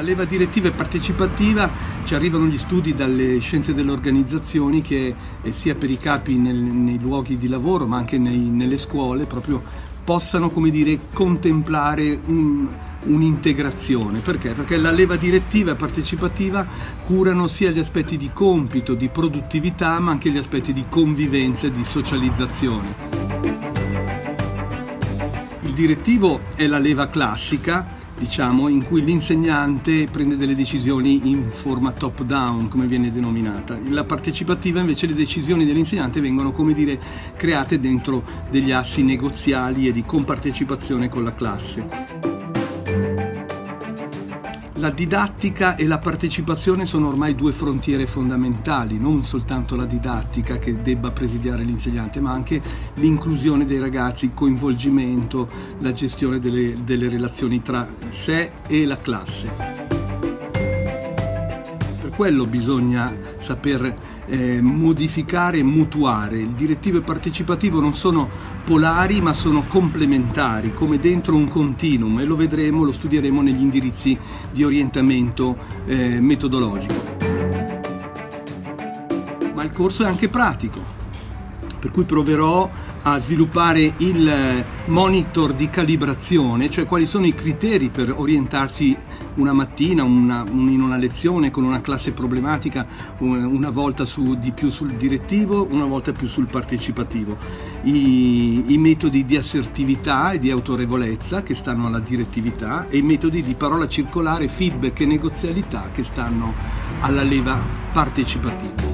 La leva direttiva e partecipativa ci arrivano gli studi dalle scienze delle organizzazioni che eh, sia per i capi nel, nei luoghi di lavoro ma anche nei, nelle scuole proprio possano come dire, contemplare un, un'integrazione. Perché? Perché la leva direttiva e partecipativa curano sia gli aspetti di compito, di produttività ma anche gli aspetti di convivenza e di socializzazione. Il direttivo è la leva classica diciamo, in cui l'insegnante prende delle decisioni in forma top down, come viene denominata. La partecipativa invece le decisioni dell'insegnante vengono, come dire, create dentro degli assi negoziali e di compartecipazione con la classe. La didattica e la partecipazione sono ormai due frontiere fondamentali, non soltanto la didattica che debba presidiare l'insegnante, ma anche l'inclusione dei ragazzi, il coinvolgimento, la gestione delle, delle relazioni tra sé e la classe. Quello bisogna saper eh, modificare e mutuare. Il direttivo e partecipativo non sono polari ma sono complementari, come dentro un continuum e lo vedremo, lo studieremo negli indirizzi di orientamento eh, metodologico. Ma il corso è anche pratico, per cui proverò a sviluppare il monitor di calibrazione, cioè quali sono i criteri per orientarsi una mattina una, in una lezione con una classe problematica, una volta su, di più sul direttivo, una volta più sul partecipativo. I, I, metodi di assertività e di autorevolezza che stanno alla direttività e i metodi di parola circolare, feedback e negozialità che stanno alla leva partecipativa.